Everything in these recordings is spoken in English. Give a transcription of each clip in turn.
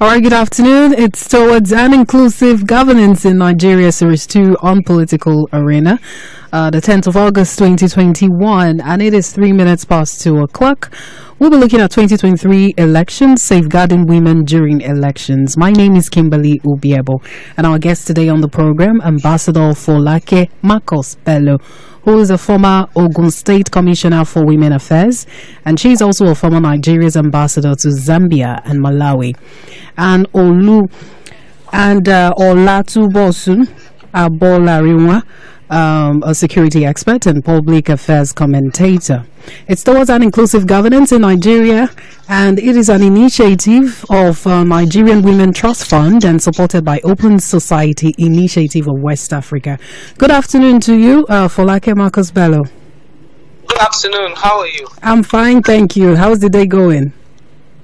All right, good afternoon. It's towards an inclusive governance in Nigeria, Series 2 on political arena. Uh, the 10th of August 2021, and it is three minutes past two o'clock. We'll be looking at 2023 elections, safeguarding women during elections. My name is Kimberly Ubiebo, and our guest today on the program, Ambassador Folake Marcus Bello, who is a former Ogun State Commissioner for Women Affairs, and she's also a former Nigeria's ambassador to Zambia and Malawi. And Olu and uh, Olatunbosun Abolarinwa um, a security expert and public affairs commentator. It's towards an inclusive governance in Nigeria, and it is an initiative of uh, Nigerian Women Trust Fund and supported by Open Society Initiative of West Africa. Good afternoon to you, uh, Folake Marcus Bello. Good afternoon. How are you? I'm fine, thank you. How's the day going?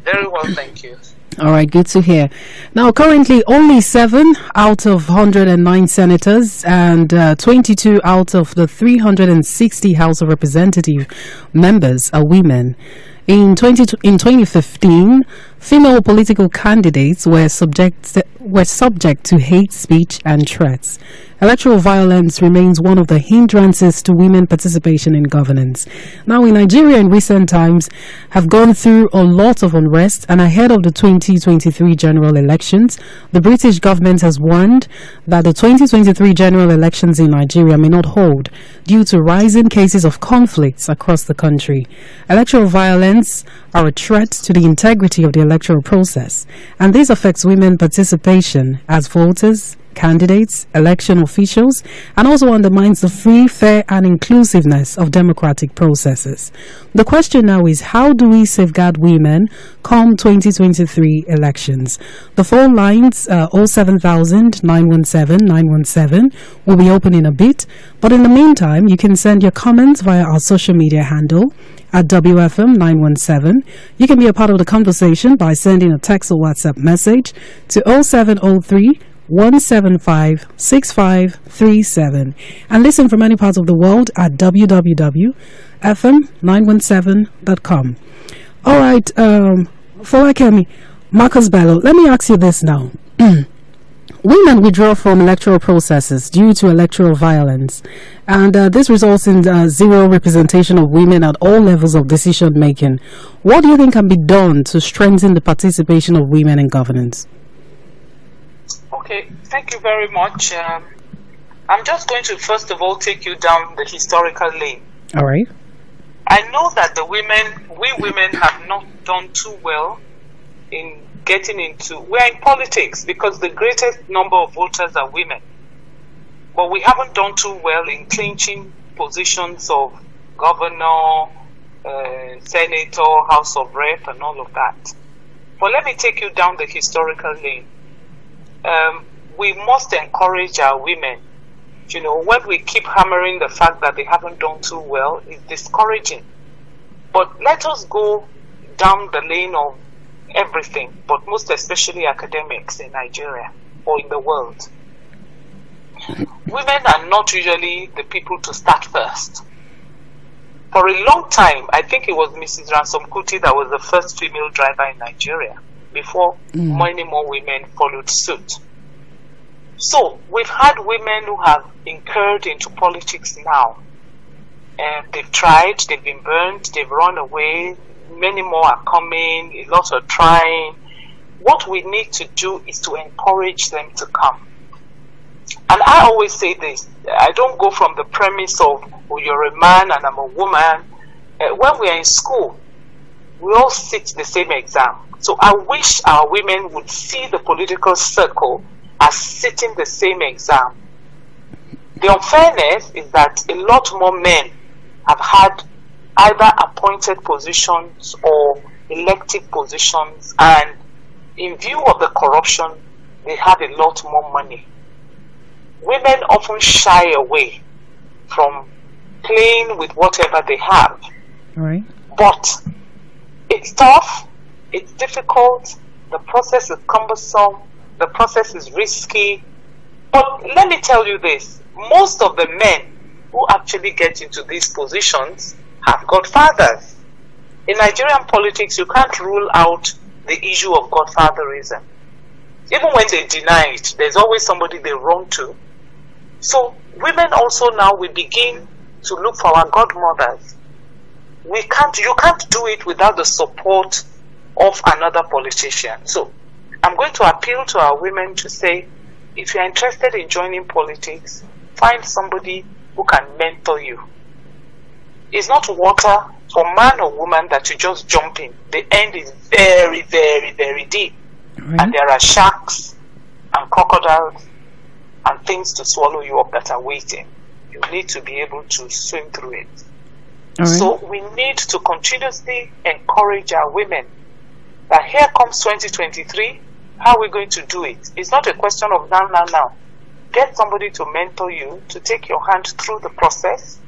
Very well, thank you. All right, good to hear. Now, currently, only seven out of 109 senators and uh, 22 out of the 360 House of Representative members are women. In, 20, in 2015, female political candidates were subject, were subject to hate speech and threats. Electoral violence remains one of the hindrances to women participation in governance. Now, in Nigeria in recent times have gone through a lot of unrest and ahead of the 2023 general elections, the British government has warned that the 2023 general elections in Nigeria may not hold due to rising cases of conflicts across the country. Electoral violence are a threat to the integrity of the electoral process, and this affects women participation as voters, candidates, election officials, and also undermines the free, fair, and inclusiveness of democratic processes. The question now is how do we safeguard women come 2023 elections? The phone lines uh, 07000 917 917 will be open in a bit, but in the meantime, you can send your comments via our social media handle at WFM 917. You can be a part of the conversation by sending a text or WhatsApp message to 0703 175 6537 and listen from any parts of the world at www.fm917.com. All right, um, Folakemi, Marcus Bello, let me ask you this now. Women withdraw from electoral processes due to electoral violence, and uh, this results in uh, zero representation of women at all levels of decision making. What do you think can be done to strengthen the participation of women in governance? Okay, thank you very much. Um, I'm just going to first of all take you down the historical lane. All right. I know that the women, we women, have not done too well in getting into. We're in politics because the greatest number of voters are women, but we haven't done too well in clinching positions of governor, uh, senator, House of Rep, and all of that. But let me take you down the historical lane um, we must encourage our women. You know, when we keep hammering the fact that they haven't done too well, it's discouraging. But let us go down the lane of everything, but most especially academics in Nigeria or in the world. Women are not usually the people to start first. For a long time, I think it was Mrs. Ransome-Kuti that was the first female driver in Nigeria before mm. many more women followed suit. So we've had women who have incurred into politics now. And they've tried, they've been burned, they've run away, many more are coming, a lot are trying. What we need to do is to encourage them to come. And I always say this I don't go from the premise of, oh, you're a man and I'm a woman. Uh, when we are in school, we all sit the same exam. So I wish our women would see the political circle as sitting the same exam. The unfairness is that a lot more men have had either appointed positions or elected positions, and in view of the corruption, they have a lot more money. Women often shy away from playing with whatever they have. Right. But it's tough, it's difficult, the process is cumbersome, the process is risky. But let me tell you this most of the men who actually get into these positions have godfathers. In Nigerian politics, you can't rule out the issue of godfatherism. Even when they deny it, there's always somebody they run to. So women also now we begin to look for our godmothers. We can't you can't do it without the support of another politician. So I'm going to appeal to our women to say if you're interested in joining politics, find somebody who can mentor you. It's not water for man or woman that you just jump in. The end is very, very, very deep. And there are sharks and crocodiles and things to swallow you up that are waiting. You need to be able to swim through it. So we need to continuously encourage our women that here comes 2023. How are we going to do it? It's not a question of now, now, now. Get somebody to mentor you, to take your hand through the process,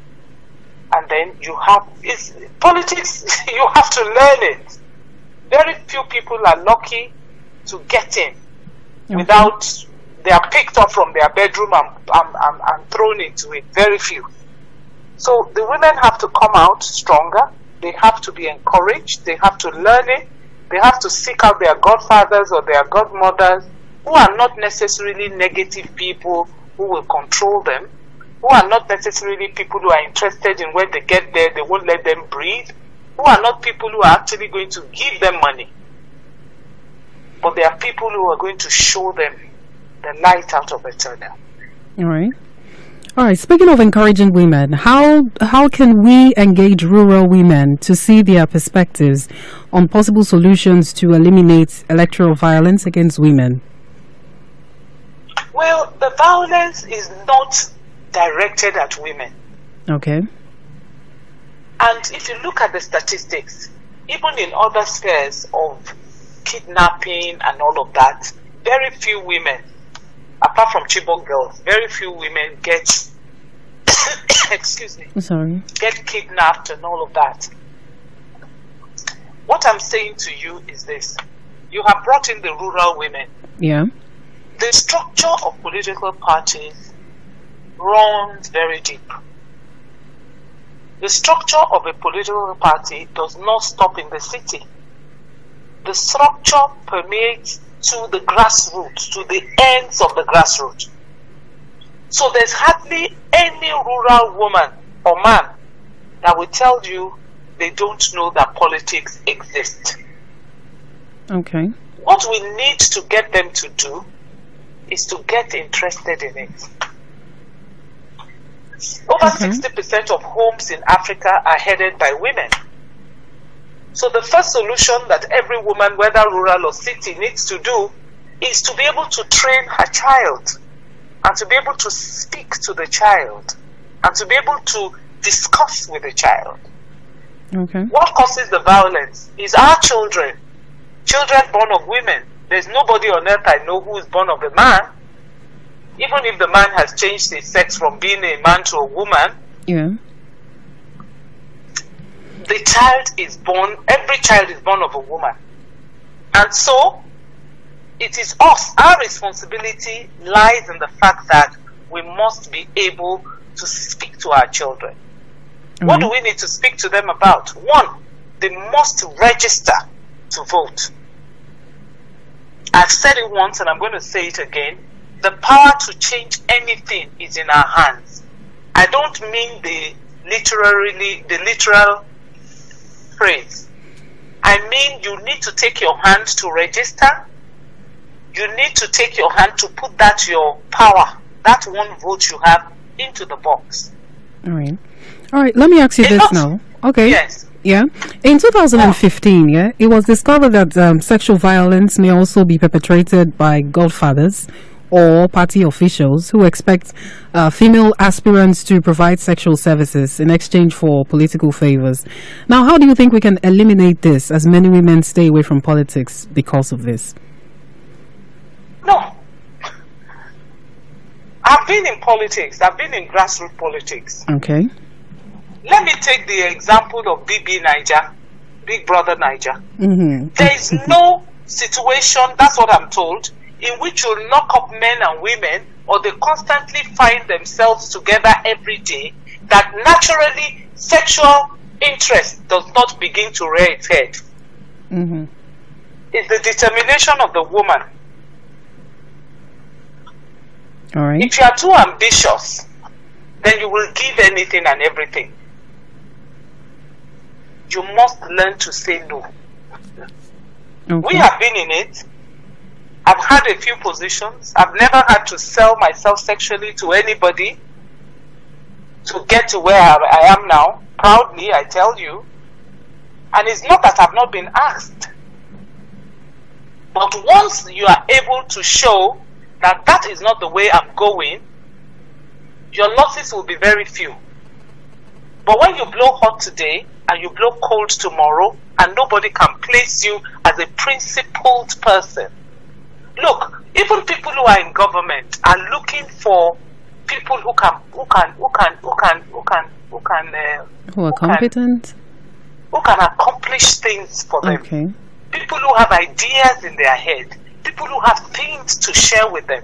and then you have it's politics. you have to learn it. Very few people are lucky to get in okay. without they are picked up from their bedroom and, and, and, and thrown into it. Very few. So the women have to come out stronger. They have to be encouraged. They have to learn it. They have to seek out their godfathers or their godmothers who are not necessarily negative people who will control them, who are not necessarily people who are interested in when they get there, they won't let them breathe, who are not people who are actually going to give them money. But they are people who are going to show them the light out of the tunnel. All right. All right. Speaking of encouraging women, how how can we engage rural women to see their perspectives on possible solutions to eliminate electoral violence against women? Well, the violence is not directed at women. Okay. And if you look at the statistics, even in other spheres of kidnapping and all of that, very few women apart from Chibok girls, very few women get, excuse me, sorry, get kidnapped and all of that. What I'm saying to you is this: you have brought in the rural women. Yeah. The structure of political parties runs very deep. The structure of a political party does not stop in the city. The structure permeates to the grassroots, to the ends of the grassroots. So there's hardly any rural woman or man that will tell you they don't know that politics exists. Okay. What we need to get them to do is to get interested in it. Over okay. 60% of homes in Africa are headed by women. So the first solution that every woman, whether rural or city, needs to do is to be able to train her child and to be able to speak to the child and to be able to discuss with the child. Okay. What causes the violence is our children, children born of women. There's nobody on earth I know who is born of a man. Even if the man has changed his sex from being a man to a woman, yeah the child is born, every child is born of a woman. And so, it is us, our responsibility lies in the fact that we must be able to speak to our children. Mm-hmm. What do we need to speak to them about? One, they must register to vote. I've said it once and I'm going to say it again. The power to change anything is in our hands. I don't mean the literally the literal phrase. I mean, you need to take your hand to register. You need to take your hand to put that your power, that one vote you have, into the box. All right. All right. Let me ask you this now. Okay. Yes. Yeah. In 2015, yeah, it was discovered that um, sexual violence may also be perpetrated by godfathers or party officials who expect uh, female aspirants to provide sexual services in exchange for political favors. Now, how do you think we can eliminate this as many women stay away from politics because of this? No. I've been in politics, I've been in grassroots politics. Okay. Let me take the example of BB Naija, Big Brother Naija. Mm-hmm. There is no situation, that's what I'm told, in which you lock up men and women or they constantly find themselves together every day that naturally sexual interest does not begin to rear its head. Mm-hmm. It's the determination of the woman All right. If you are too ambitious, then you will give anything and everything. You must learn to say no. We have been in it. I've had a few positions. I've never had to sell myself sexually to anybody to get to where I, am now. Proudly, I tell you. And it's not that I've not been asked. But once you are able to show that that is not the way I'm going, your losses will be very few. But when you blow hot today and you blow cold tomorrow, and nobody can place you as a principled person, look, even people who are in government are looking for people who can, who can, who can, who can, who can, who can, uh, Who are who can- competent? who can accomplish things for them. Okay. People who have ideas in their head, people who have things to share with them.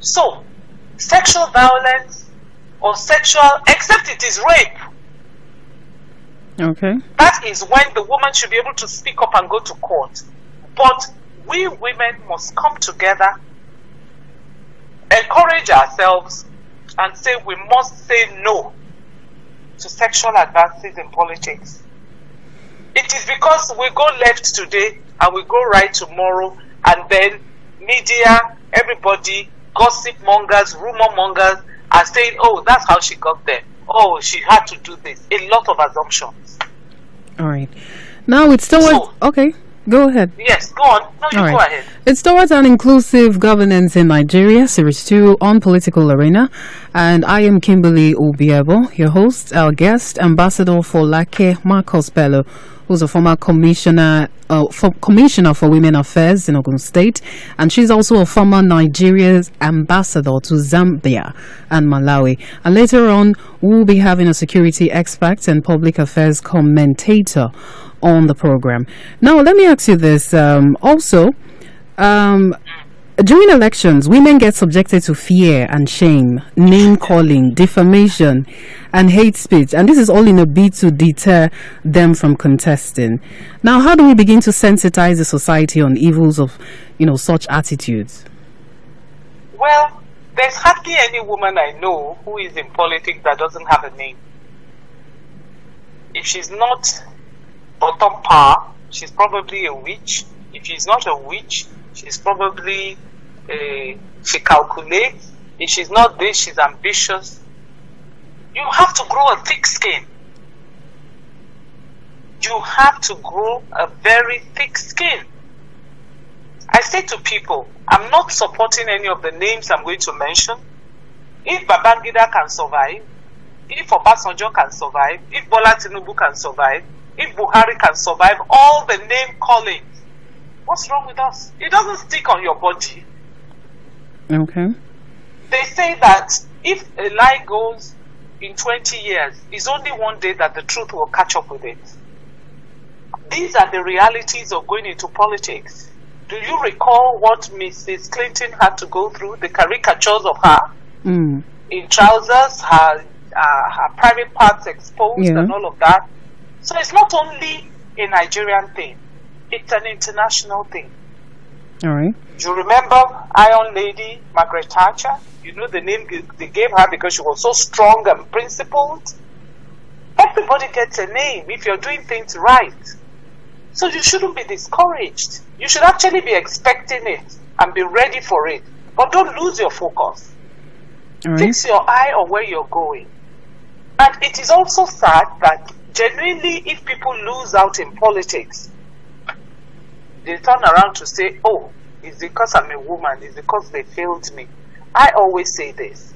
So, sexual violence or sexual, except it is rape, Okay. that is when the woman should be able to speak up and go to court. But we women must come together, encourage ourselves, and say we must say no to sexual advances in politics. It is because we go left today and we go right tomorrow, and then media, everybody, gossip mongers, rumor mongers are saying, oh, that's how she got there. Oh, she had to do this. A lot of assumptions. All right. Now it's still So- okay. Go ahead. Yes, go on. No, you All go right. ahead. It's towards an inclusive governance in Nigeria, Series 2 on Political Arena. And I am Kimberly Obiebo, your host, our guest, Ambassador Folake Marcus Bello, who's a former commissioner, uh, for, commissioner for women affairs in Ogun State. And she's also a former Nigeria's ambassador to Zambia and Malawi. And later on, we'll be having a security expert and public affairs commentator on the program. Now, let me ask you this. Um, also, um, during elections, women get subjected to fear and shame, name calling, defamation, and hate speech, and this is all in a bid to deter them from contesting. Now, how do we begin to sensitize the society on evils of, you know, such attitudes? Well, there's hardly any woman I know who is in politics that doesn't have a name. If she's not bottom par, she's probably a witch. If she's not a witch, she's probably a, she calculates. If she's not this, she's ambitious. You have to grow a thick skin. You have to grow a very thick skin. I say to people, I'm not supporting any of the names I'm going to mention. If Babangida can survive, if Obasanjo can survive, if Bola Tinubu can survive, if Buhari can survive all the name calling, what's wrong with us? It doesn't stick on your body. Okay. They say that if a lie goes in 20 years, it's only one day that the truth will catch up with it. These are the realities of going into politics. Do you recall what Mrs. Clinton had to go through? The caricatures of her Mm. in trousers, her, uh, her private parts exposed, Yeah. and all of that. So it's not only a Nigerian thing, it's an international thing. All right. You remember Iron Lady Margaret Thatcher? You know the name they gave her because she was so strong and principled. Everybody gets a name if you're doing things right. So you shouldn't be discouraged. You should actually be expecting it and be ready for it. But don't lose your focus. All right. Fix your eye on where you're going. And it is also sad that genuinely, if people lose out in politics, they turn around to say, oh, it's because I'm a woman, it's because they failed me. I always say this.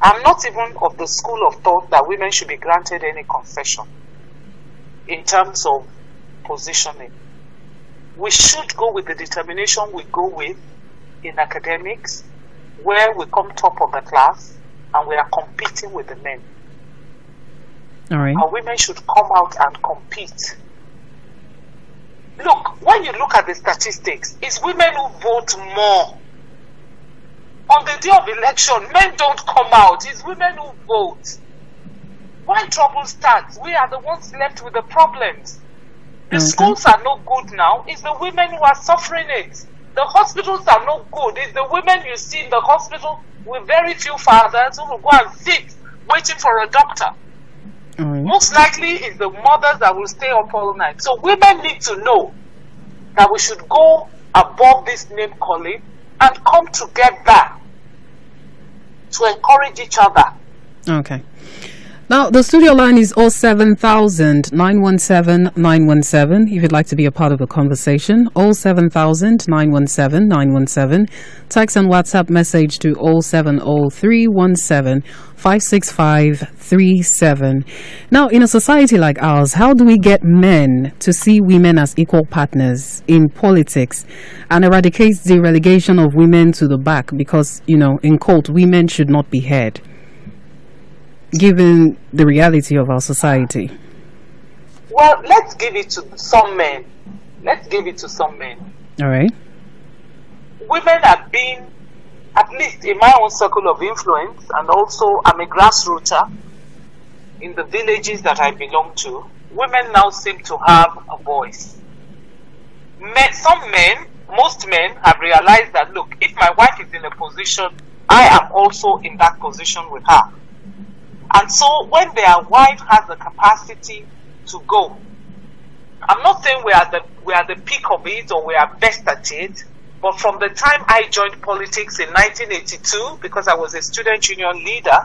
I'm not even of the school of thought that women should be granted any concession in terms of positioning. We should go with the determination we go with in academics, where we come top of the class and we are competing with the men. All right. Our women should come out and compete. Look, when you look at the statistics, it's women who vote more. On the day of election, men don't come out, it's women who vote. When trouble starts, we are the ones left with the problems. The Okay. schools are no good now, it's the women who are suffering it. the hospitals are no good. It's the women you see in the hospital with very few fathers who will go and sit waiting for a doctor. Alright. Most likely it's the mothers that will stay up all night. So women need to know that we should go above this name calling and come together to encourage each other. Okay. Now, the studio line is 07000 917 917 if you'd like to be a part of the conversation. 07000 917 917. Text and WhatsApp message to 070 56537. Now, in a society like ours, how do we get men to see women as equal partners in politics and eradicate the relegation of women to the back because, you know, in court, women should not be heard? Given the reality of our society? Well, let's give it to some men. Let's give it to some men. All right. Women have been, at least in my own circle of influence, and also I'm a grassrooter in the villages that I belong to. Women now seem to have a voice. Men, some men, most men, have realized that look, if my wife is in a position, I am also in that position with her. And so when their wife has the capacity to go, I'm not saying we are the we are the peak of it or we are best at it, but from the time I joined politics in 1982, because I was a student union leader,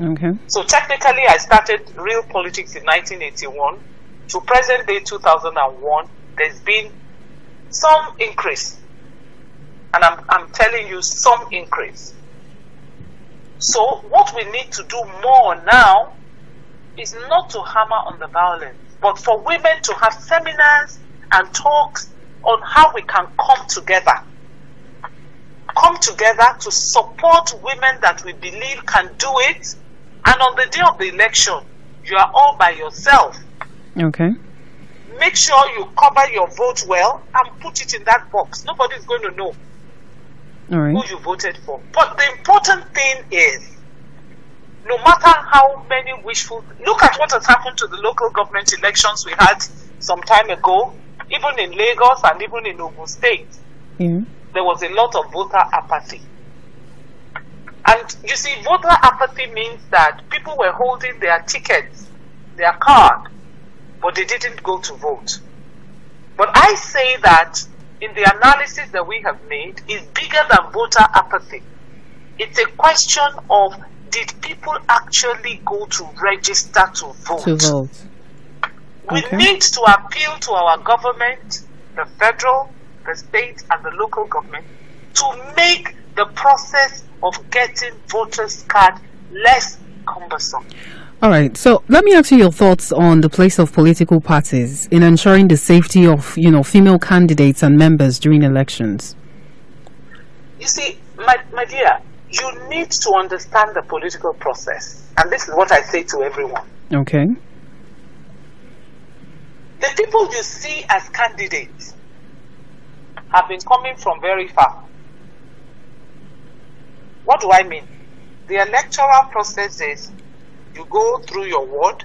Okay. so technically I started real politics in 1981 to present day 2001. There's been some increase, and I'm I'm telling you some increase. So what we need to do more now is not to hammer on the violence, but for women to have seminars and talks on how we can come together. Come together to support women that we believe can do it. And on the day of the election, you are all by yourself. Okay. Make sure you cover your vote well and put it in that box. Nobody's going to know right. who you voted for. But the important thing is, no matter how many wishful, look at what has happened to the local government elections we had some time ago, even in Lagos and even in Ogun State. Yeah. There was a lot of voter apathy. And you see, voter apathy means that people were holding their tickets, their card, but they didn't go to vote. But I say that in the analysis that we have made is bigger than voter apathy. It's a question of did people actually go to register to vote? To vote. We Okay. need to appeal to our government, the federal, the state, and the local government to make the process of getting voters' card less cumbersome. All right. So let me ask you your thoughts on the place of political parties in ensuring the safety of, you know, female candidates and members during elections. You see, my, my dear, you need to understand the political process. And this is what I say to everyone. Okay. The people you see as candidates have been coming from very far. What do I mean? The electoral process is you go through your ward,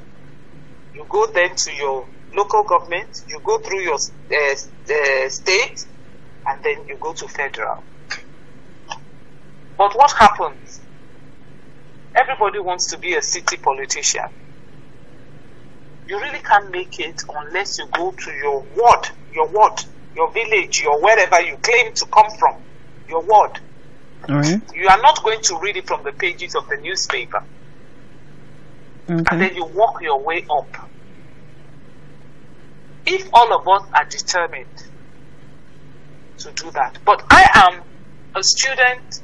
you go then to your local government, you go through your uh, uh, state, and then you go to federal. But what happens? Everybody wants to be a city politician. You really can't make it unless you go to your ward, your ward, your village, your wherever you claim to come from, your ward. All right. You are not going to read it from the pages of the newspaper. And then you walk your way up. If all of us are determined to do that. But I am a student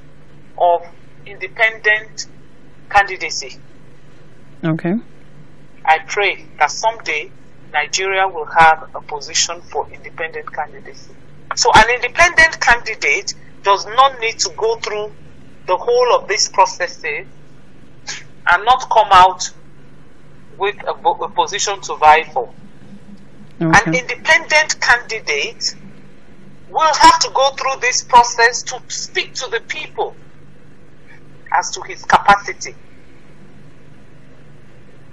of independent candidacy. Okay. I pray that someday Nigeria will have a position for independent candidacy. So an independent candidate does not need to go through the whole of these processes and not come out with a, a position to vie for. An independent candidate will have to go through this process to speak to the people as to his capacity.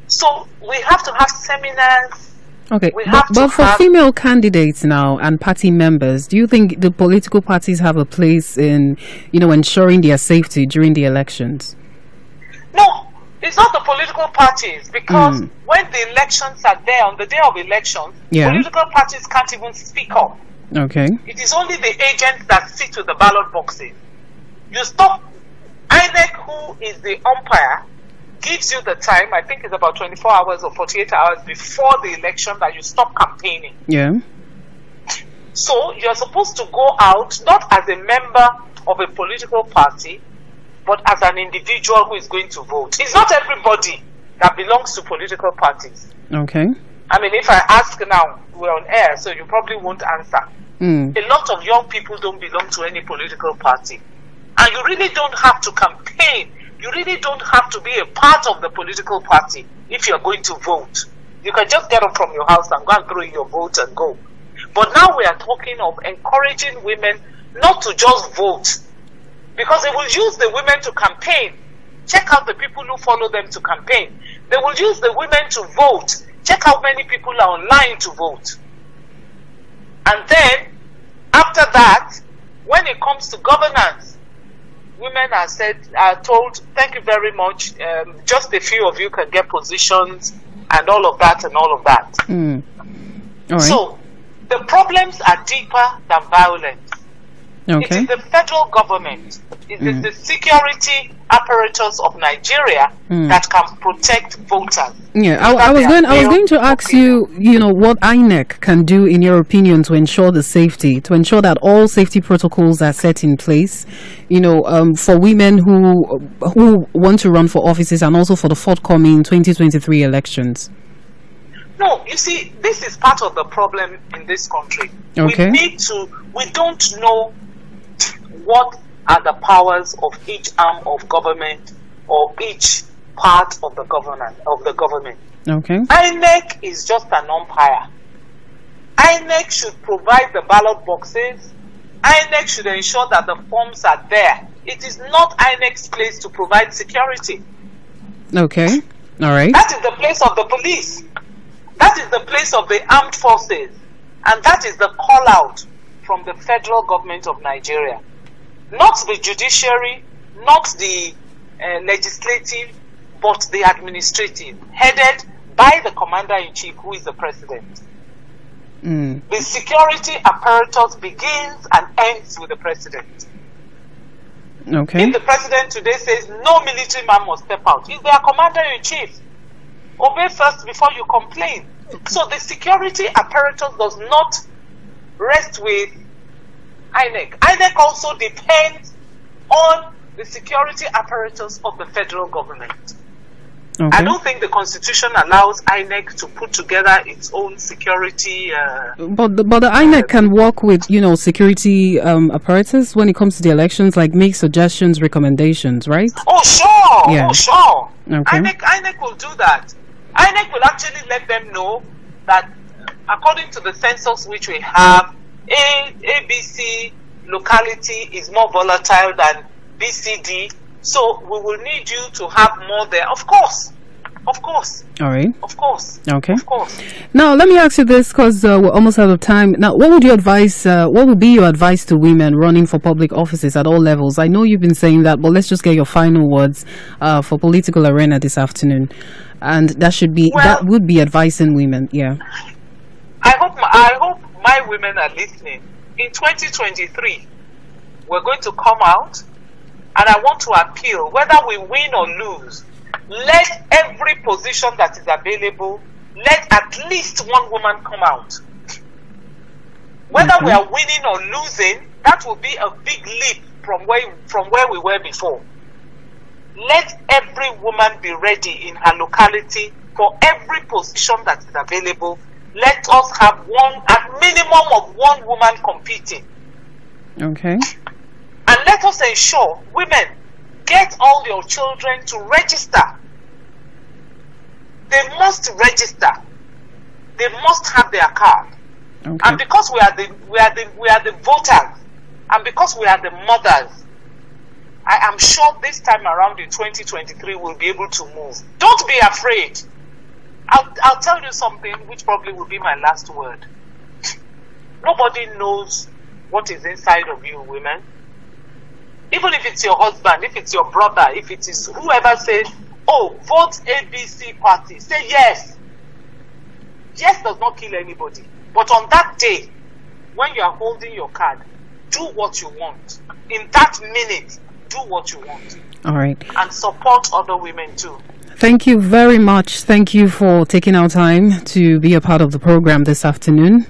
So we have to have seminars Okay, We but, but for female candidates now and party members, do you think the political parties have a place in, you know, ensuring their safety during the elections? No, it's not the political parties because Mm. when the elections are there on the day of elections, Yeah. political parties can't even speak up. Okay. It is only the agents that sit with the ballot boxes. You stop. INEC, who is the umpire, gives you the time. I think it's about 24 hours or 48 hours before the election that you stop campaigning. Yeah. So you're supposed to go out not as a member of a political party, but as an individual who is going to vote. It's not everybody that belongs to political parties. Okay. I mean, if I ask now, we're on air, so you probably won't answer. Mm. A lot of young people don't belong to any political party. And you really don't have to campaign. You really don't have to be a part of the political party if you're going to vote. You can just get up from your house and go and throw in your vote and go. But now we are talking of encouraging women not to just vote because they will use the women to campaign. Check out the people who follow them to campaign. They will use the women to vote. Check how many people are online to vote. And then, after that, when it comes to governance, women are said are told, "Thank you very much. Um, just a few of you can get positions, and all of that, and all of that." Mm. All right. So, the problems are deeper than violence. It okay. is the federal government, it is the security apparatus of Nigeria Mm. that can protect voters. Yeah, I, I was going. I was going to ask you, you know, what INEC can do, in your opinion, to ensure the safety, to ensure that all safety protocols are set in place. You know, um, for women who who want to run for offices, and also for the forthcoming 2023 elections. No, you see, this is part of the problem in this country. Okay. We need to, we don't know what are the powers of each arm of government or each part of the government of the government. Okay. INEC is just an umpire. INEC should provide the ballot boxes. INEC should ensure that the forms are there. It is not INEC's place to provide security. Okay. All right. That is the place of the police. That is the place of the armed forces. And that is the call out from the federal government of Nigeria. Not the judiciary, not the uh, legislative, but the administrative, headed by the commander in chief, who is the president. Mm. The security apparatus begins and ends with the president. Okay. If the president today says no military man must step out, he's their commander in chief. Obey first before you complain. So the security apparatus does not rest with INEC. INEC also depends on the security apparatus of the federal government. I don't think the constitution allows INEC to put together its own security. Uh, But the, but the INEC can work with you know security um, apparatus when it comes to the elections, like make suggestions, recommendations, right? Oh, sure. Yeah. Oh, sure. Okay. INEC, INEC will do that. INEC will actually let them know that according to the census which we have, A, ABC locality is more volatile than BCD. So we will need you to have more there. Of course. Of course. All right. Of course. Okay. Of course. Now, let me ask you this because uh, we're almost out of time. Now, what would you advise? Uh, what would be your advice to women running for public offices at all levels? I know you've been saying that, but let's just get your final words uh, for political arena this afternoon. And that should be Well- that would be advising women. Yeah. I hope I hope my women are listening. In 2023, we're going to come out, and I want to appeal whether we win or lose. Let every position that is available, let at least one woman come out. Whether we mm-hmm. are winning or losing, that will be a big leap from where from where we were before. Let every woman be ready in her locality for every position that is available. Let us have one, at minimum of one woman competing. Okay. And let us ensure women get all your children to register. They must register. They must have their card. Okay. And because we are the we are the we are the voters, and because we are the mothers, I am sure this time around in 2023 we'll be able to move. Don't be afraid. I'll, I'll tell you something which probably will be my last word. Nobody knows what is inside of you, women. Even if it's your husband, if it's your brother, if it is whoever says, oh, vote ABC party, say yes. Yes does not kill anybody. But on that day, when you are holding your card, do what you want. In that minute, do what you want. All right. And support other women too. Thank you very much. Thank you for taking our time to be a part of the program this afternoon.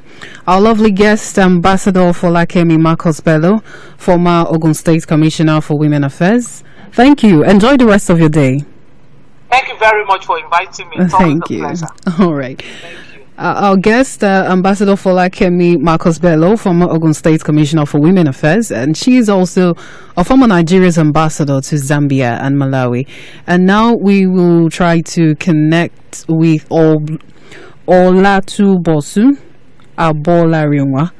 Our lovely guest, Ambassador for Folakemi Marcus Bello, former Ogun State Commissioner for Women Affairs. Thank you. Enjoy the rest of your day. Thank you very much for inviting me. It's Thank you. Pleasure. All right. Uh, our guest, uh, Ambassador Folakemi Marcus Bello, former Ogun State Commissioner for Women Affairs, and she is also a former Nigeria's ambassador to Zambia and Malawi. And now we will try to connect with Ol- Olatu Bosu Abolariwa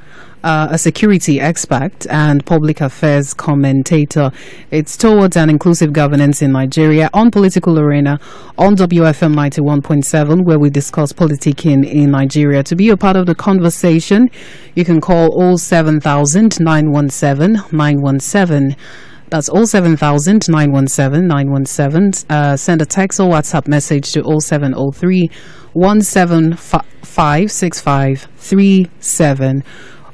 uh, a security expert and public affairs commentator. It's towards an inclusive governance in Nigeria on political arena on WFM 91.7, where we discuss politicking in Nigeria. To be a part of the conversation, you can call all 7000 917 917. That's all 7000 917 917. Uh, send a text or WhatsApp message to 0703 175 6537.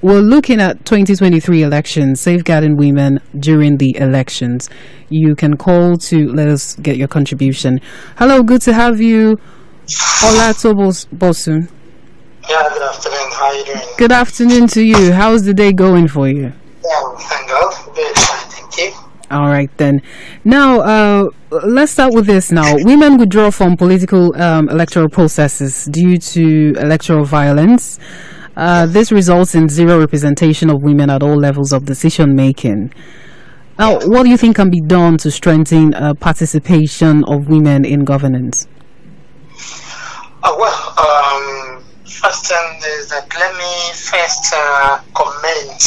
We're looking at 2023 elections, safeguarding women during the elections. You can call to let us get your contribution. Hello, good to have you, Olato Bosun. Yeah, good afternoon. How are you doing? Good afternoon to you. How's the day going for you? Yeah, thank God. Fine, thank you. All right, then. Now, uh, let's start with this now. Women withdraw from political um, electoral processes due to electoral violence. Uh, this results in zero representation of women at all levels of decision making. Now, what do you think can be done to strengthen uh, participation of women in governance? Uh, well, um, first thing is that let me first uh, commend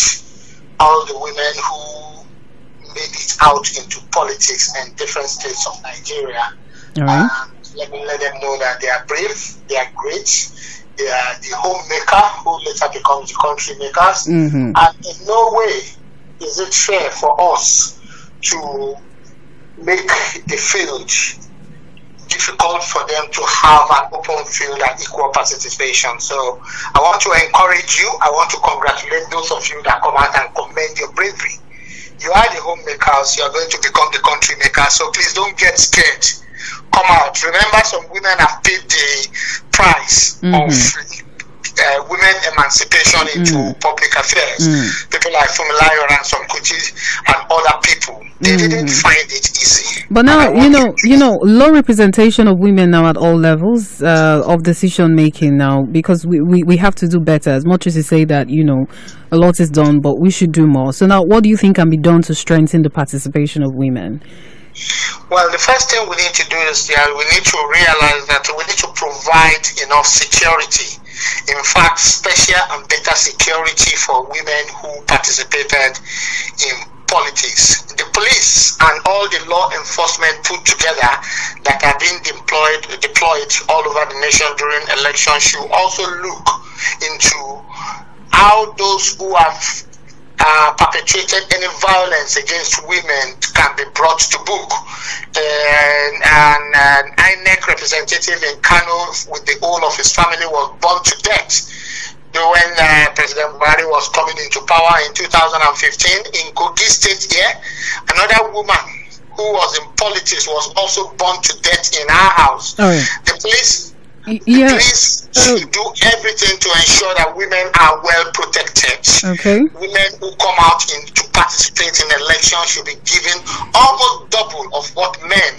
all the women who made it out into politics in different states of Nigeria. All right. And let me let them know that they are brave, they are great, the homemaker who later becomes the country makers. Mm-hmm. And in no way is it fair for us to make the field difficult for them to have an open field and equal participation. So I want to encourage you. I want to congratulate those of you that come out and commend your bravery. You are the homemakers. You are going to become the country makers. So please don't get scared come out. Remember, some women have paid the price mm-hmm. of uh, women emancipation into mm. public affairs. Mm. People like Funmilayo and some coaches and other people, they mm. didn't find it easy. But now, you know, you know, low representation of women now at all levels uh, of decision making now, because we, we, we have to do better. As much as you say that, you know, a lot is done, but we should do more. So now, what do you think can be done to strengthen the participation of women? Well, the first thing we need to do is yeah, we need to realize that we need to provide enough security. In fact, special and better security for women who participated in politics. The police and all the law enforcement put together that are being deployed deployed all over the nation during elections should also look into how those who have uh, perpetrated any violence against women can be brought to book. And, an INEC representative in Kano with the whole of his family was burned to death when uh, President Buhari was coming into power in 2015 in Kogi State here. Another woman who was in politics was also burned to death in our house. Oh, yeah. The police yeah. Please uh, do everything to ensure that women are well protected. Okay. Women who come out in, to participate in elections should be given almost double of what men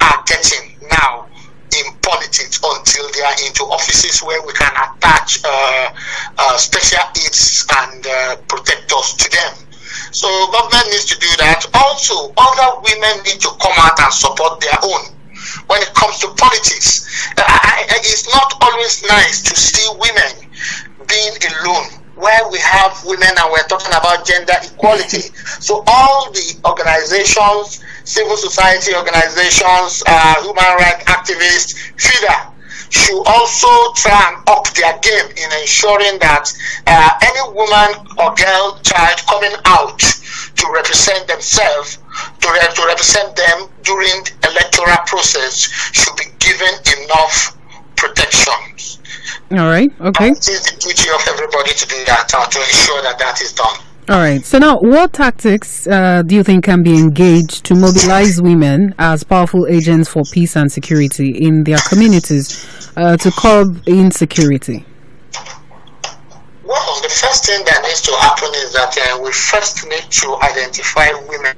are getting now in politics until they are into offices where we can attach uh, uh, special aids and uh, protectors to them. So government needs to do that. Also, other women need to come out and support their own when it comes to politics. I, I, it's not always nice to see women being alone where we have women and we're talking about gender equality. So all the organizations, civil society organizations, uh, human rights activists, FIDA, should also try and up their game in ensuring that uh, any woman or girl child coming out to represent themselves, to, re- to represent them during the electoral process, should be given enough protections. All right. Okay. It is the duty of everybody to do that, uh, to ensure that that is done. All right. So now, what tactics uh, do you think can be engaged to mobilize women as powerful agents for peace and security in their communities uh, to curb insecurity? Well, the first thing that needs to happen is that uh, we first need to identify women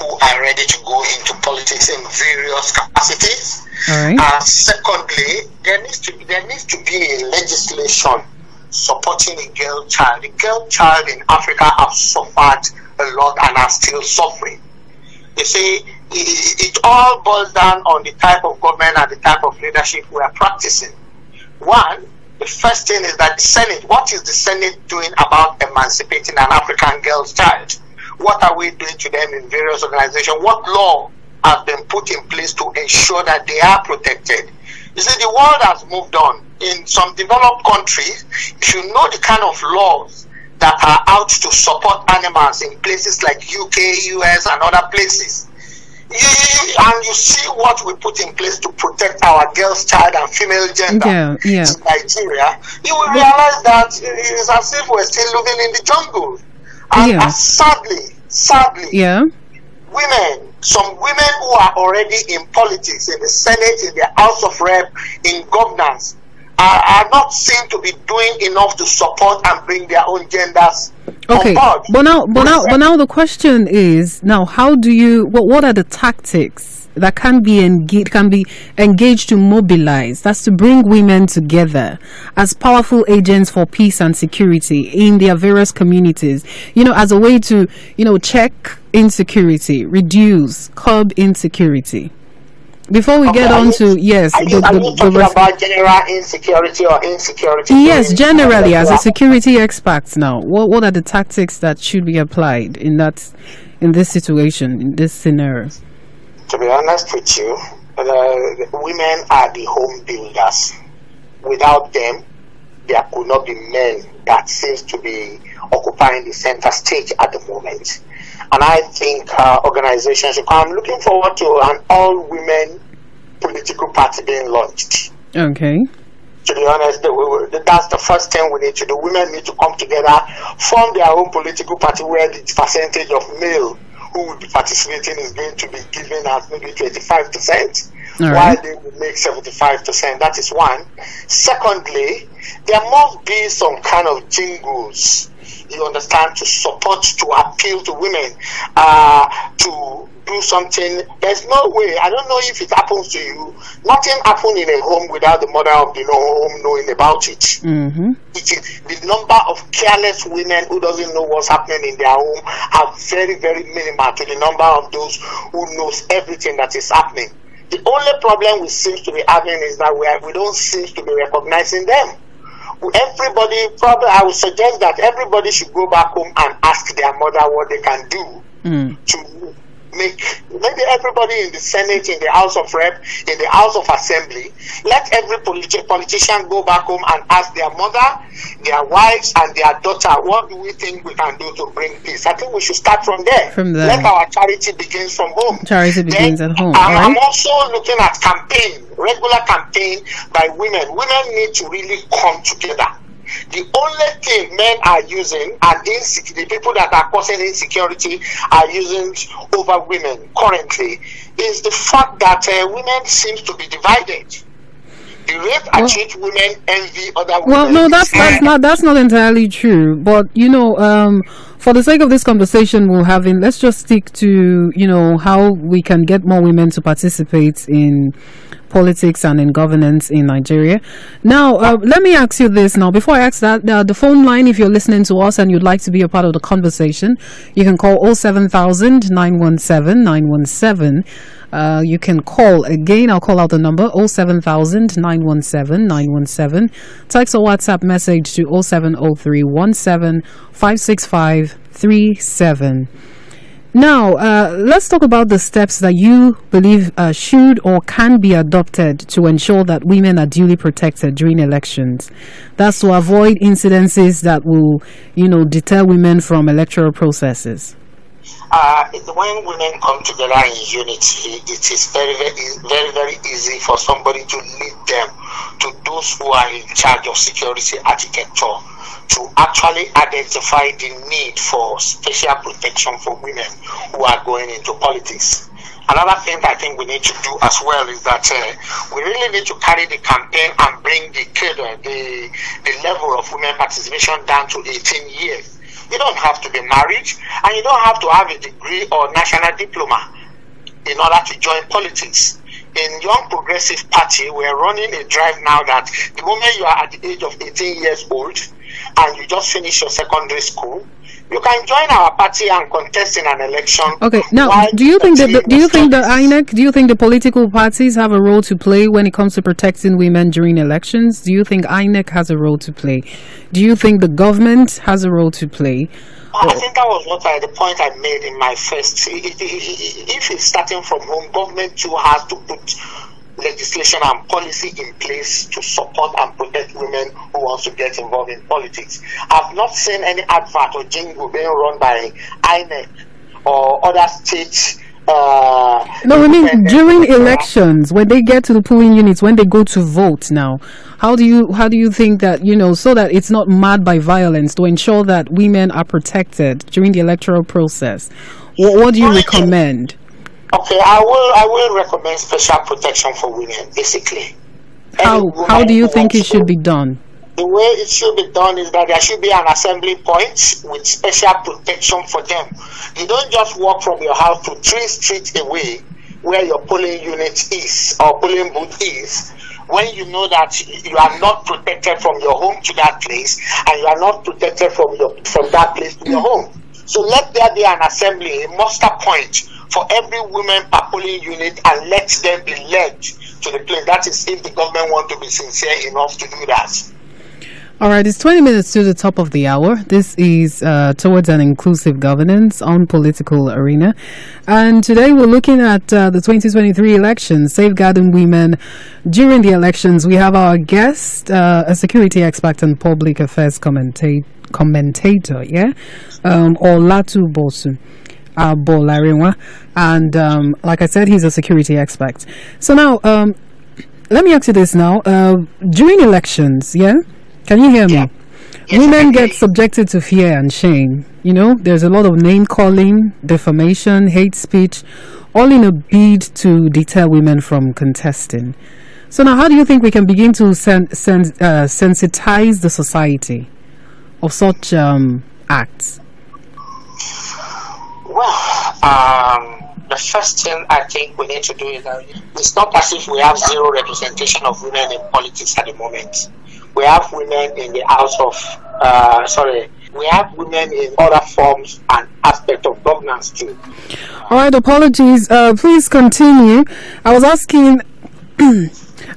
who are ready to go into politics in various capacities. All right. Uh, secondly, there needs to be, there needs to be a legislation supporting a girl child. The girl child in Africa have suffered a lot and are still suffering. You see, it, it all boils down on the type of government and the type of leadership we are practicing. One, the first thing is that the Senate, what is the Senate doing about emancipating an African girl's child? What are we doing to them in various organizations? What law have been put in place to ensure that they are protected? You see, the world has moved on. In some developed countries, if you know the kind of laws that are out to support animals in places like UK, US, and other places, you, and you see what we put in place to protect our girls' child and female gender Yeah, yeah. in Nigeria, you will realize that it is as if we're still living in the jungle. And Yeah. sadly, sadly, Yeah. women, some women who are already in politics, in the Senate, in the House of Rep, in governance, are, are not seen to be doing enough to support and bring their own genders Okay. But now, but now, but now, the question is now: How do you? What What are the tactics that can be engaged? Can be engaged to mobilize? That's to bring women together as powerful agents for peace and security in their various communities. You know, as a way to you know check insecurity, reduce, curb insecurity. Before we get Okay, are on to yes, Are you, the, are the, you the talking rest- about general insecurity or insecurity? Yes, generally, as a security expert now, what what are the tactics that should be applied in that in this situation, in this scenario? To be honest with you, the women are the home builders. Without them, there could not be men that seems to be occupying the center stage at the moment. And I think uh, organizations should come. I'm looking forward to an all-women political party being launched. Okay. To be honest, the- we- we- that's the first thing we need to do. Women need to come together, form their own political party where the percentage of male who will be participating is going to be given as maybe 25%, All while right. they will make 75%. That is one. Secondly, there must be some kind of jingles, you understand, to support, to appeal to women, uh, to do something. There's no way, I don't know if it happens to you, nothing happened in a home without the mother of the home knowing about it Mm-hmm. it is the number of careless women who doesn't know what's happening in their home are very very minimal to the number of those who knows everything that is happening the only problem we seem to be having is that we, are, we don't seem to be recognizing them everybody probably i would suggest that everybody should go back home and ask their mother what they can do Mm. to make maybe everybody in the Senate, in the House of Rep, in the House of Assembly, let every politi- politician go back home and ask their mother, their wives, and their daughter, what do we think we can do to bring peace? I think we should start from there. From there. Let our charity begins from home. Charity begins Then, at home, I'm, I'm also looking at campaign, regular campaign by women. Women need to really come together. The only thing men are using and insec- the people that are causing insecurity are using over women currently is the fact that uh, women seems to be divided. The rate at Well- women envy other women. Well, no, that's that's not that's not entirely true. But you know, um, for the sake of this conversation we're having, let's just stick to you know how we can get more women to participate in politics and in governance in Nigeria. Now, uh, let me ask you this now. Before I ask that, uh, the phone line, if you're listening to us and you'd like to be a part of the conversation, you can call 07000 917 917. Uh, you can call again. I'll call out the number 07000 917 917. Text or WhatsApp message to 0703 17 565 37. Now, uh, let's talk about the steps that you believe uh, should or can be adopted to ensure that women are duly protected during elections. That's to avoid incidences that will, you know, deter women from electoral processes. Uh, when women come together in unity, it is very, very, very, very easy for somebody to lead them to those who are in charge of security architecture to actually identify the need for special protection for women who are going into politics. Another thing I think we need to do as well is that uh, we really need to carry the campaign and bring the cadre, the, the level of women participation down to 18 years. You don't have to be married and you don't have to have a degree or national diploma in order to join politics. In Young Progressive Party, we're running a drive now that the moment you are at the age of 18 years old and you just finish your secondary school, you can join our party and contest in an election. Okay, now do you think that do you think the INEC, do you think the political parties have a role to play when it comes to protecting women during elections? Do you think INEC has a role to play? Do you think the government has a role to play? I think that was what I, the point I made in my first. If it's starting from home, government too has to put legislation and policy in place to support and protect women who want to get involved in politics. I've not seen any advert or jingle being run by INEC or other states uh, no, I mean during elections, when they get to the polling units, when they go to vote now, how do you how do you think that you know so that it's not marred by violence to ensure that women are protected during the electoral process? What, what do you recommend? Okay, I will I will recommend special protection for women, basically. How how do you think it should be done? the way it should be done is that there should be an assembly point with special protection for them. You don't just walk from your house to three streets away where your polling unit is or polling booth is when you know that you are not protected from your home to that place and you are not protected from your from that place to your home. So let there be an assembly, a muster point for every woman per polling unit and let them be led to the place. That is if the government want to be sincere enough to do that. All right, it's 20 minutes to the top of the hour. This is uh, Towards an Inclusive Governance on Political Arena. And today we're looking at uh, the 2023 elections, safeguarding women during the elections. We have our guest, uh, a security expert and public affairs commentate, commentator, yeah, um, Olatunbosun. Uh, and um, like I said, he's a security expert. So now, um, let me ask you this now. Uh, during elections, yeah, can you hear me? Yeah. Yes, Women get subjected to fear and shame. You know, there's a lot of name calling, defamation, hate speech, all in a bid to deter women from contesting. So now, how do you think we can begin to sen- sen- uh, sensitize the society of such um, acts? Well, um, the first thing I think we need to do is that it's not as if we have zero representation of women in politics at the moment we have women in the house of, uh, sorry, we have women in other forms and aspects of governance too. All right, apologies. Uh, please continue. I was asking.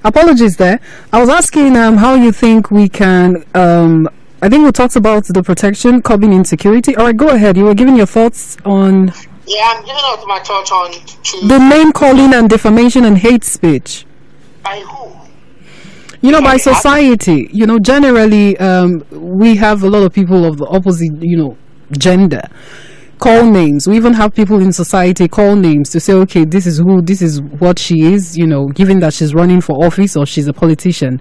apologies there. I was asking um, how you think we can. Um, I think we talked about the protection, curbing insecurity. All right, go ahead. You were giving your thoughts on. Yeah, I'm giving out my thoughts on. The name calling and defamation and hate speech. By who? you know by society you know generally um, we have a lot of people of the opposite you know gender call names we even have people in society call names to say okay this is who this is what she is you know given that she's running for office or she's a politician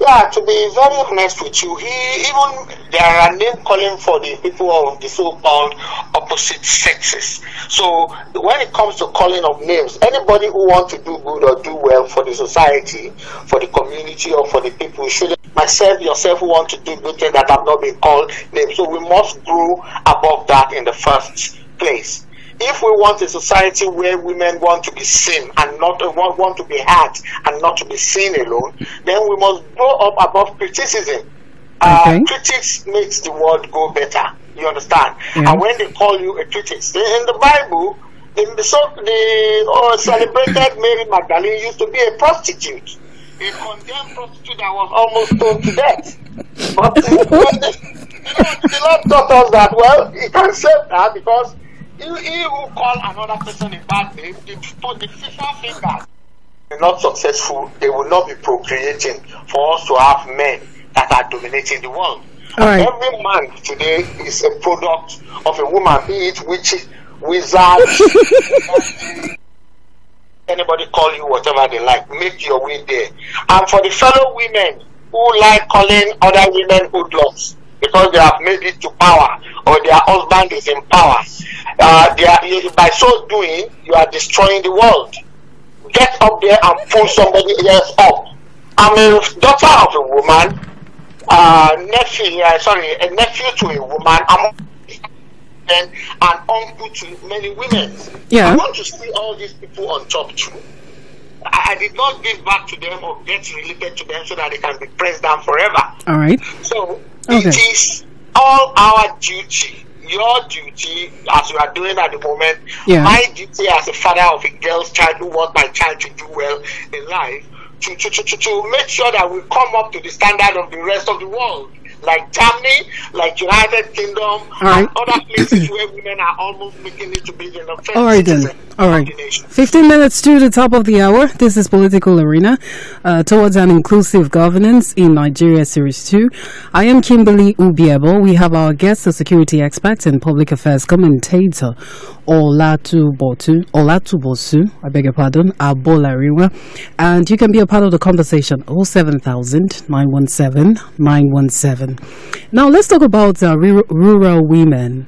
yeah, to be very honest with you, he even there are name calling for the people of the so-called opposite sexes. So when it comes to calling of names, anybody who wants to do good or do well for the society, for the community, or for the people should myself, yourself, who want to do good things that have not been called names. So we must grow above that in the first place if we want a society where women want to be seen and not uh, want, want to be heard and not to be seen alone, then we must grow up above criticism. Uh, okay. Uh, critics makes the world go better. You understand? Yeah. And when they call you a critic, in the Bible, in the, so, the oh, celebrated Mary Magdalene used to be a prostitute, a condemned prostitute that was almost stoned to death. But the, the, the Lord taught us that well, He can save that because He, who call another person a bad name, the, the FIFA fingers not successful, they will not be procreating for us to have men that are dominating the world. All right. Every man today is a product of a woman, be it witch, wizard, anybody call you whatever they like. Make your way there. And for the fellow women who like calling other women hoodlums because they have made it to power or their husband is in power, uh, they are, by so doing, you are destroying the world. Get up there and pull somebody else up. I'm a daughter of a woman, uh, nephew, uh, sorry, a nephew to a woman. I'm and an uncle to many women. Yeah. I want to see all these people on top too. I, I did not give back to them or get related to them so that they can be pressed down forever. All right. So Okay. it is all our duty, your duty, as you are doing at the moment, Yeah. my duty as a father of a girl's child who wants my child to do well in life, to, to, to, to, to make sure that we come up to the standard of the rest of the world. Like Germany, like United Kingdom, right. and other places where women are almost making it to be the first All right then. All right. the nation. 15 minutes to the top of the hour. This is Political Arena uh, towards an inclusive governance in Nigeria Series 2. I am Kimberly Ubiebo. We have our guest, a security expert and public affairs commentator, Olatubotu, Olatunbosun, I beg your pardon, Abolarinwa. And you can be a part of the conversation, 07000 917 917. Now let's talk about uh, ru- rural women.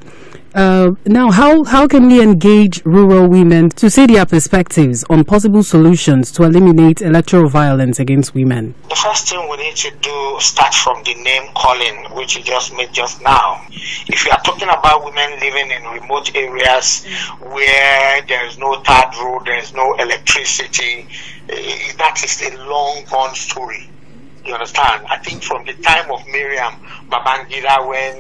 Uh, now, how, how can we engage rural women to see their perspectives on possible solutions to eliminate electoral violence against women? The first thing we need to do start from the name calling, which you just made just now. If you are talking about women living in remote areas where there is no third road, there is no electricity, eh, that is a long gone story. You understand? I think from the time of Maryam Babangida when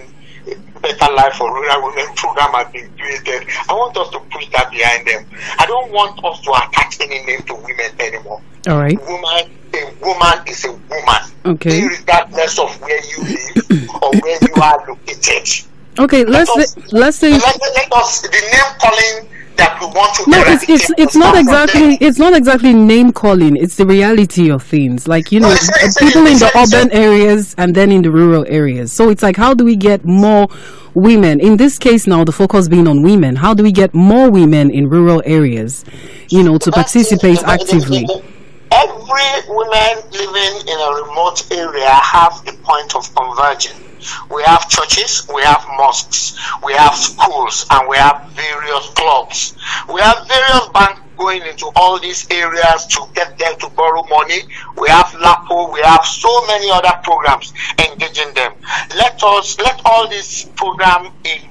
Better Life for Rural Women program has been created, I want us to put that behind them. I don't want us to attach any name to women anymore All right. woman, a woman is a woman. Okay. Regardless of where you live or where you are located. Okay, let's us- say, let's say Let, let us the name calling that we want to no, it's it's it's not exactly it's not exactly name calling. It's the reality of things. Like you know, No, uh, people in the urban areas and then in the rural areas. So it's like, how do we get more women? In this case, now the focus being on women. How do we get more women in rural areas? You know, to participate. The- the- actively. Every woman living in a remote area have a point of convergence. We have churches, we have mosques, we have schools, and we have various clubs. We have various banks going into all these areas to get them to borrow money. We have LAPO, we have so many other programs engaging them. Let us let all these programs in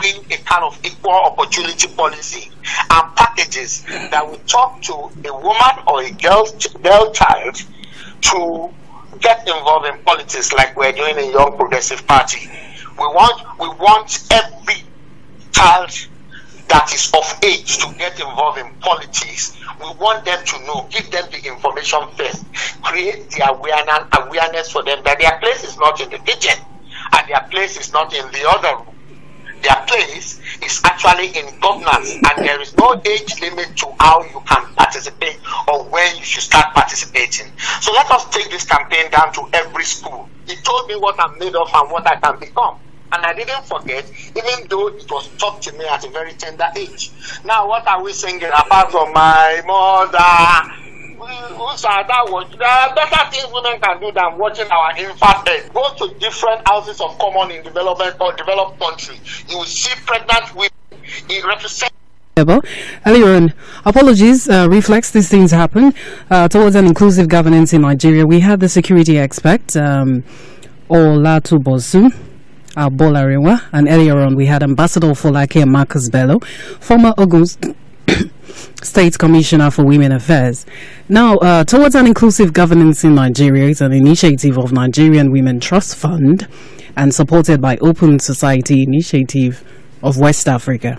bring a kind of equal opportunity policy and packages that will talk to a woman or a girl, girl child to get involved in politics like we're doing in Young Progressive Party. We want we want every child that is of age to get involved in politics. We want them to know, give them the information first, create the awareness awareness for them that their place is not in the kitchen and their place is not in the other room their place is actually in governance and there is no age limit to how you can participate or when you should start participating. So let us take this campaign down to every school. It told me what I'm made of and what I can become. And I didn't forget, even though it was taught to me at a very tender age. Now, what are we singing apart from my mother? There are better things women can do than watching our infant head. Go to different houses of common in development or developed country. You will see pregnant women. It represents Earlier on, apologies, uh, reflex, these things happen. Uh, towards an inclusive governance in Nigeria, we had the security expert, um, Olatunbosun Abolarinwa, and earlier on we had Ambassador Folake Marcus Bello, former Ogun State Commissioner for Women Affairs. Now, uh, towards an inclusive governance in Nigeria is an initiative of Nigerian Women Trust Fund and supported by Open Society Initiative of West Africa.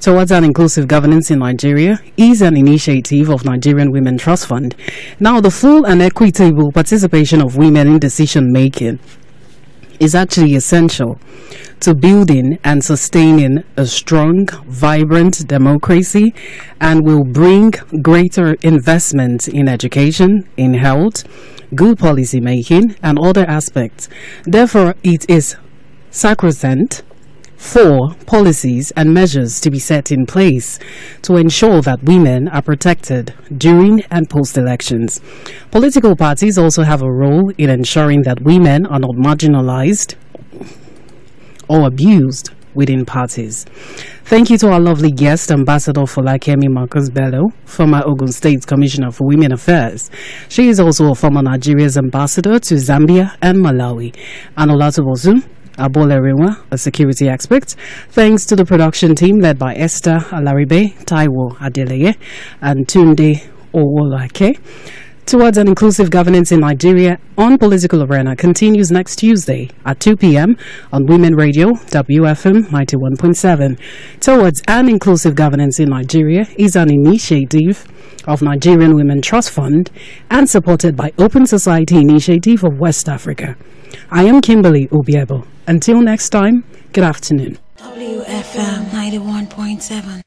Towards an inclusive governance in Nigeria is an initiative of Nigerian Women Trust Fund. Now, the full and equitable participation of women in decision making is actually essential to building and sustaining a strong, vibrant democracy and will bring greater investment in education, in health, good policy making, and other aspects. Therefore, it is sacrosanct for policies and measures to be set in place to ensure that women are protected during and post elections. Political parties also have a role in ensuring that women are not marginalized or abused within parties. Thank you to our lovely guest, Ambassador Folakemi Marcus Bello, former Ogun State Commissioner for Women Affairs. She is also a former Nigeria's ambassador to Zambia and Malawi. and Olatunbosun, Abolarinwa, a security expert. Thanks to the production team led by Esther Alaribe, Taiwo Adeleye, and Tunde Owolake towards an inclusive governance in Nigeria on Political Arena continues next Tuesday at 2 p.m. on Women Radio, WFM 91.7. Towards an inclusive governance in Nigeria is an initiative of Nigerian Women Trust Fund and supported by Open Society Initiative of West Africa. I am Kimberly Ubiebo. Until next time, good afternoon. WFM 91.7